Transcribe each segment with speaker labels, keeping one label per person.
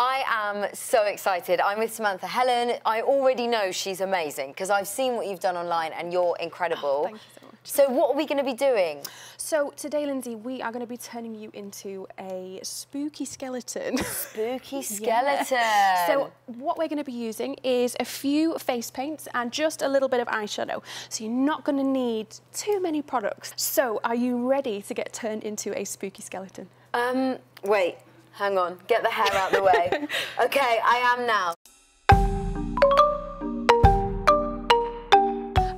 Speaker 1: I am so excited. I'm with Samantha Helen. I already know she's amazing because I've seen what you've done online and you're incredible.
Speaker 2: Oh, thank you so much.
Speaker 1: So what are we going to be doing?
Speaker 2: So today, Lindsey, we are going to be turning you into a spooky skeleton.
Speaker 1: Spooky skeleton.
Speaker 2: Yeah. So what we're going to be using is a few face paints and just a little bit of eyeshadow. So you're not going to need too many products. So are you ready to get turned into a spooky skeleton?
Speaker 1: Um, wait, hang on. Get the hair out of the way. okay, I am now.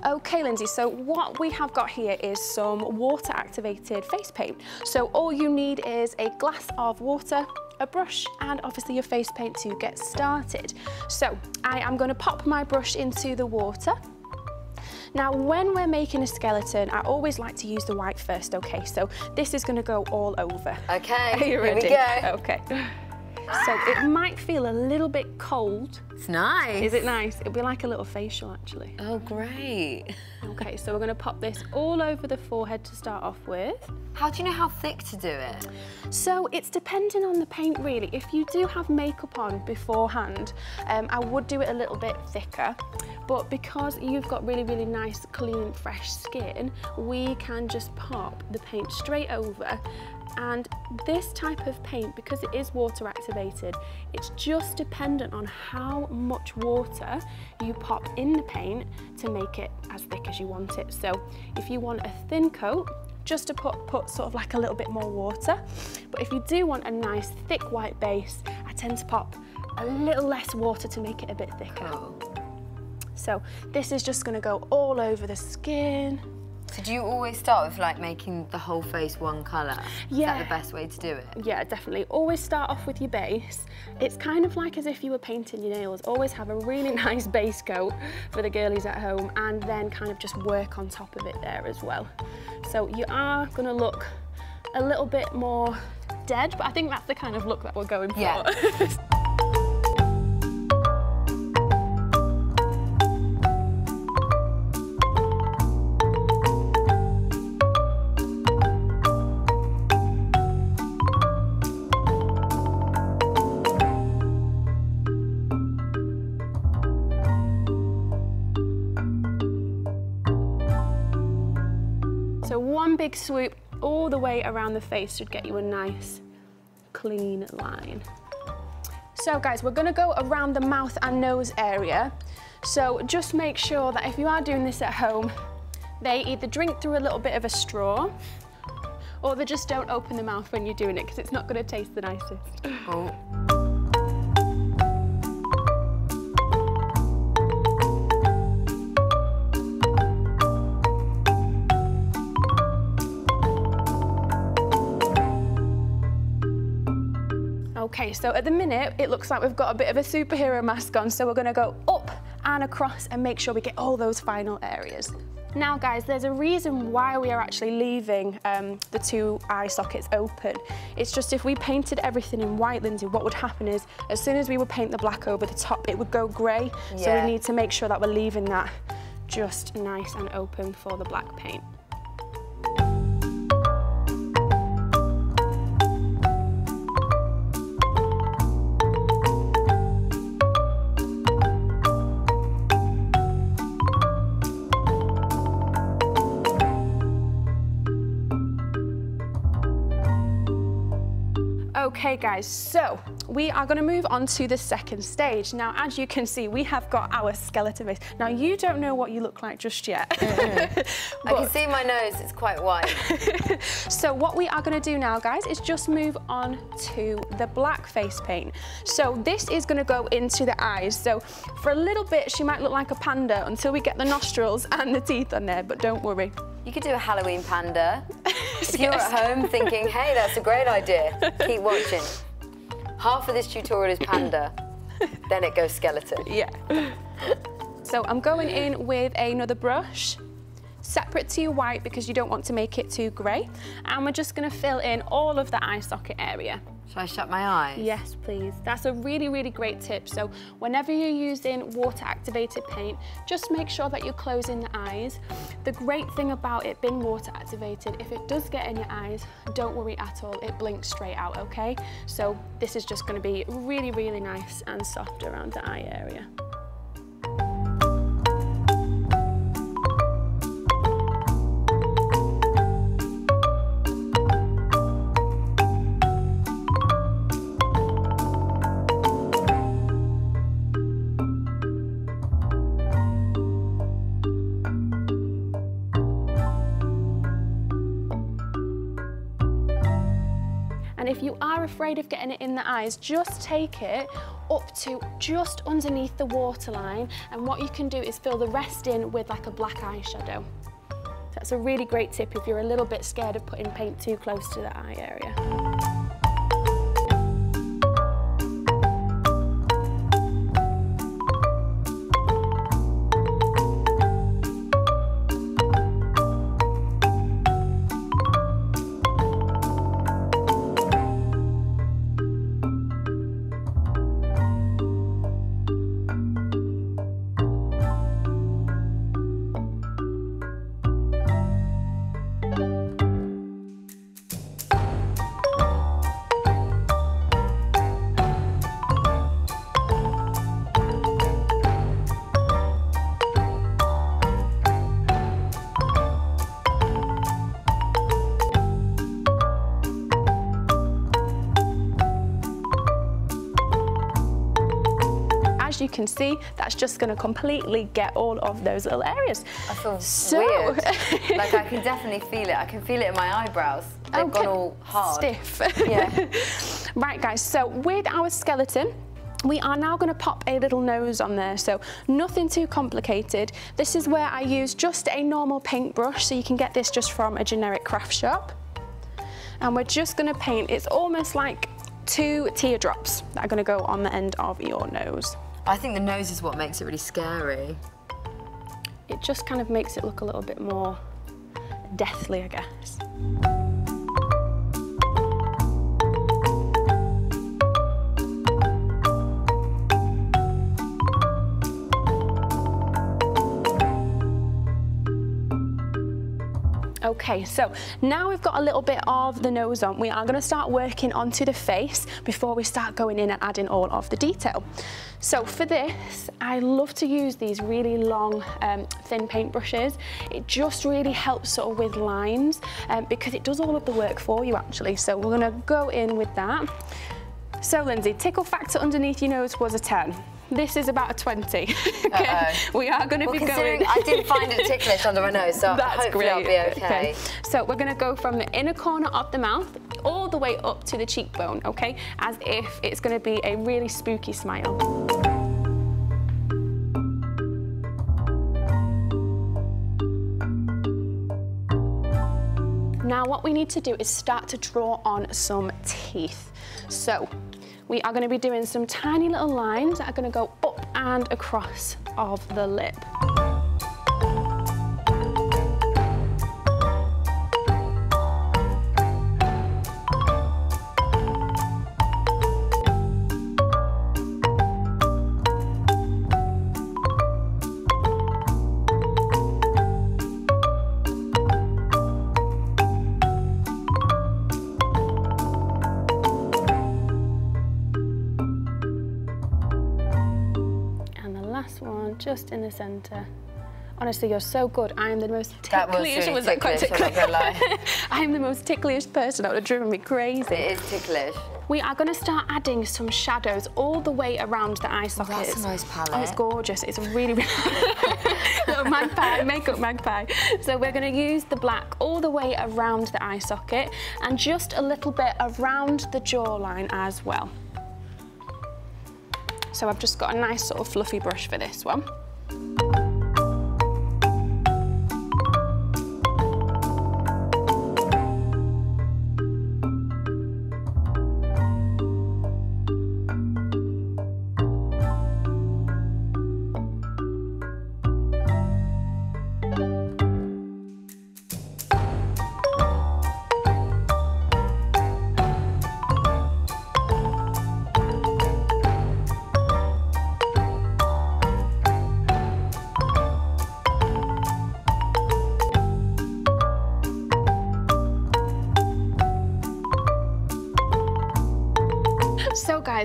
Speaker 2: Okay, Lindsey, so what we have got here is some water activated face paint. So all you need is a glass of water, a brush and obviously your face paint to get started. So I am going to pop my brush into the water. Now, when we're making a skeleton, I always like to use the white first, okay? So this is gonna go all over.
Speaker 1: Okay,
Speaker 2: Are you ready?
Speaker 1: here we go.
Speaker 2: Okay. So it might feel a little bit cold.
Speaker 1: It's nice.
Speaker 2: Is it nice? It'll be like a little facial, actually.
Speaker 1: Oh, great.
Speaker 2: Okay, so we're gonna pop this all over the forehead to start off with.
Speaker 1: How do you know how thick to do it?
Speaker 2: So it's depending on the paint really. If you do have makeup on beforehand, um, I would do it a little bit thicker. But because you've got really, really nice, clean, fresh skin, we can just pop the paint straight over and this type of paint, because it is water activated, it's just dependent on how much water you pop in the paint to make it as thick as you want it. So if you want a thin coat, just to put, put sort of like a little bit more water. But if you do want a nice thick white base, I tend to pop a little less water to make it a bit thicker.
Speaker 1: Oh.
Speaker 2: So this is just gonna go all over the skin.
Speaker 1: So do you always start with like making the whole face one colour? Is
Speaker 2: Yeah.
Speaker 1: that the best way to do it?
Speaker 2: Yeah, definitely. Always start off with your base. It's kind of like as if you were painting your nails. Always have a really nice base coat for the girlies at home and then kind of just work on top of it there as well. So you are gonna look a little bit more dead, but I think that's the kind of look that we're going for.
Speaker 1: Yeah.
Speaker 2: big swoop all the way around the face should get you a nice clean line. So guys, we're gonna go around the mouth and nose area. So just make sure that if you are doing this at home, they either drink through a little bit of a straw or they just don't open the mouth when you're doing it because it's not gonna taste the nicest.
Speaker 1: Oh.
Speaker 2: Okay, so at the minute, it looks like we've got a bit of a superhero mask on, so we're gonna go up and across and make sure we get all those final areas. Now guys, there's a reason why we are actually leaving um, the two eye sockets open. It's just if we painted everything in white, Lindsey, what would happen is as soon as we would paint the black over the top, it would go grey.
Speaker 1: Yeah.
Speaker 2: So we need to make sure that we're leaving that just nice and open for the black paint. Okay guys, so we are going to move on to the second stage. Now, as you can see, we have got our skeleton base. Now, you don't know what you look like just yet.
Speaker 1: I can see my nose, it's quite white.
Speaker 2: So what we are going to do now, guys, is just move on to the black face paint. So this is going to go into the eyes. So for a little bit, she might look like a panda until we get the nostrils and the teeth on there, but don't worry.
Speaker 1: You could do a Halloween panda. If you're at home thinking, hey, that's a great idea, keep watching. Half of this tutorial is panda, then it goes skeleton.
Speaker 2: Yeah. So I'm going in with another brush separate to your white because you don't want to make it too grey. And we're just going to fill in all of the eye socket area.
Speaker 1: Should I shut my eyes?
Speaker 2: Yes, please. That's a really, really great tip. So whenever you're using water activated paint, just make sure that you're closing the eyes. The great thing about it being water activated, if it does get in your eyes, don't worry at all. It blinks straight out, okay? So this is just gonna be really, really nice and soft around the eye area. If you are afraid of getting it in the eyes, just take it up to just underneath the waterline. And what you can do is fill the rest in with like a black eyeshadow. That's a really great tip if you're a little bit scared of putting paint too close to the eye area. As you can see, that's just going to completely get all of those little areas.
Speaker 1: I feel so, weird. like I can definitely feel it. I can feel it in my eyebrows. They've okay. gone all hard.
Speaker 2: Stiff.
Speaker 1: Yeah.
Speaker 2: right, guys, so with our skeleton, we are now going to pop a little nose on there, so nothing too complicated. This is where I use just a normal paintbrush, so you can get this just from a generic craft shop. And we're just going to paint, it's almost like two teardrops that are going to go on the end of your nose.
Speaker 1: I think the nose is what makes it really scary.
Speaker 2: It just kind of makes it look a little bit more deathly, I guess. Okay, so now we've got a little bit of the nose on, we are going to start working onto the face before we start going in and adding all of the detail. So for this, I love to use these really long, um, thin paint brushes. It just really helps sort of with lines um, because it does all of the work for you actually. So we're going to go in with that. So Lindsey, tickle factor underneath your nose was a 10. This is about a 20. okay, uh -oh. we are going to
Speaker 1: well,
Speaker 2: be going.
Speaker 1: I did find it ticklish under my nose, so
Speaker 2: That's
Speaker 1: hopefully
Speaker 2: great.
Speaker 1: I'll be okay. okay.
Speaker 2: So we're going to go from the inner corner of the mouth all the way up to the cheekbone, okay, as if it's going to be a really spooky smile. Now what we need to do is start to draw on some teeth. So we are going to be doing some tiny little lines that are going to go up and across of the lip. Just in the centre. Honestly, you're so good. I am the most ticklish.
Speaker 1: That was really ticklish, ticklish? I'm.
Speaker 2: I am the most ticklish person. That would have driven me crazy.
Speaker 1: It is ticklish.
Speaker 2: We are going to start adding some shadows all the way around the eye sockets.
Speaker 1: Oh, that's a nice palette.
Speaker 2: Oh, it's gorgeous. It's really, really... Little magpie, makeup magpie. So we're going to use the black all the way around the eye socket and just a little bit around the jawline as well. So I've just got a nice sort of fluffy brush for this one.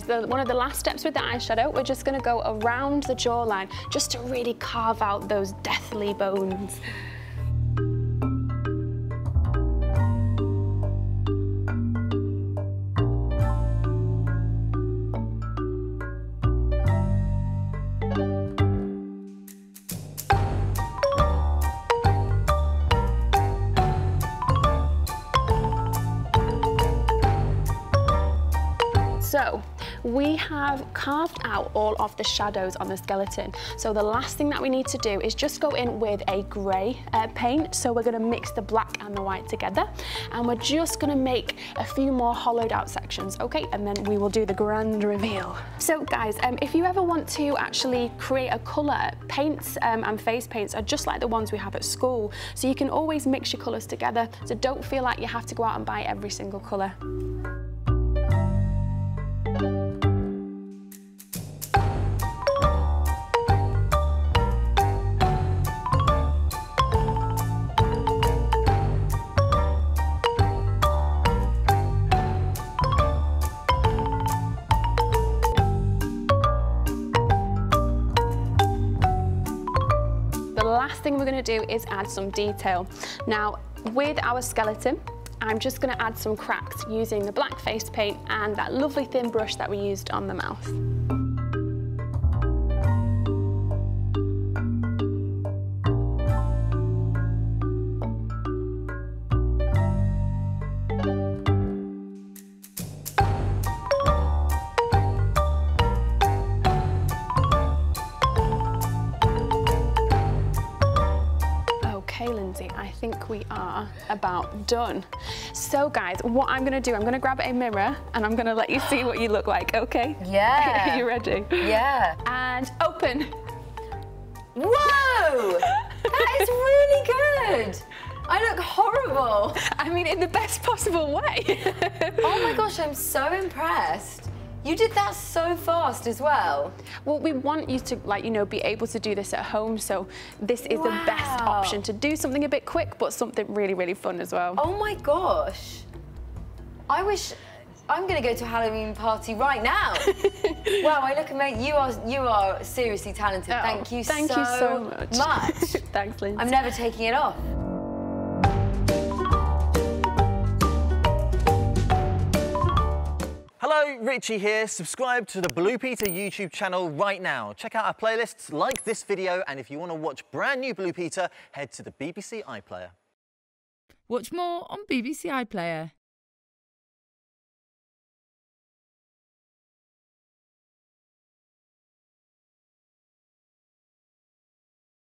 Speaker 2: The, one of the last steps with the eyeshadow, we're just gonna go around the jawline just to really carve out those deathly bones. We have carved out all of the shadows on the skeleton. So the last thing that we need to do is just go in with a grey uh, paint. So we're gonna mix the black and the white together. And we're just gonna make a few more hollowed out sections, okay? And then we will do the grand reveal. So guys, um, if you ever want to actually create a colour, paints um, and face paints are just like the ones we have at school. So you can always mix your colours together. So don't feel like you have to go out and buy every single colour. Do is add some detail. Now, with our skeleton, I'm just gonna add some cracks using the black face paint and that lovely thin brush that we used on the mouth. Okay, Lindsey, I think we are about done. So guys, what I'm gonna do, I'm gonna grab a mirror and I'm gonna let you see what you look like, okay?
Speaker 1: Yeah.
Speaker 2: Are you ready?
Speaker 1: Yeah.
Speaker 2: And open.
Speaker 1: Whoa! that is really good. I look horrible.
Speaker 2: I mean, in the best possible way.
Speaker 1: oh my gosh, I'm so impressed. You did that so fast as well.
Speaker 2: Well, we want you to, like, you know, be able to do this at home. So this is wow. the best option to do something a bit quick, but something really, really fun as well.
Speaker 1: Oh my gosh. I wish I'm going to go to a Halloween party right now. wow, I look amazing. You are you are seriously talented. Oh, thank you
Speaker 2: thank
Speaker 1: so,
Speaker 2: you so much.
Speaker 1: much.
Speaker 2: Thanks, Lindsey.
Speaker 1: I'm never taking it off.
Speaker 3: Richie here. Subscribe to the Blue Peter YouTube channel right now. Check out our playlists, like this video, and if you want to watch brand new Blue Peter, head to the BBC iPlayer.
Speaker 4: Watch more on BBC iPlayer.